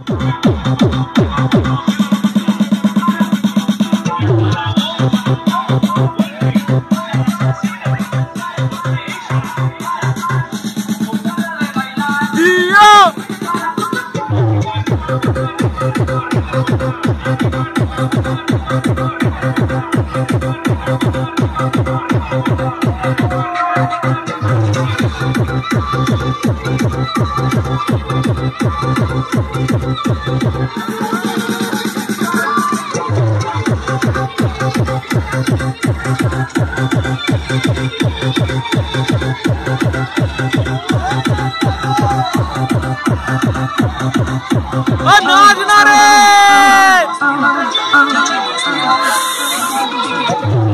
Yeah! नाच ना रे!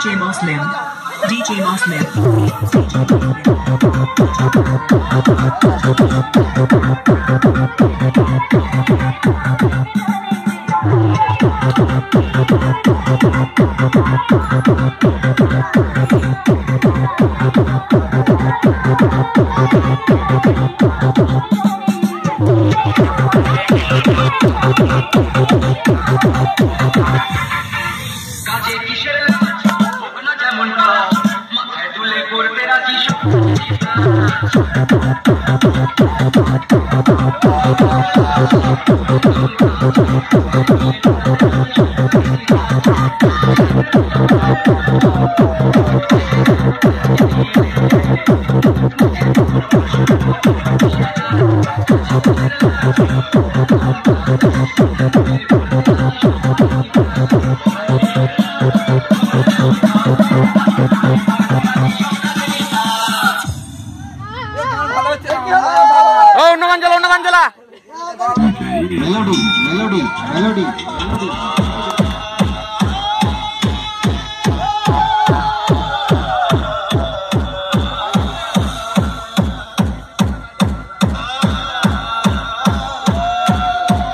DJ Mossman. DJ Mossman. Jaipur तेरा जीशु ఓ ఉన్న వంజల ఉన్న వంజల మెలోడీ మెలోడీ మెలోడీ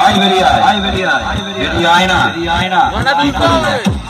ஐவரியாய் ஐவரியாய் ஐவரியாய் ஐவரியாய் ஐவரியாய் ஐவரியாய் ஐவரியாய் ஐவரியாய்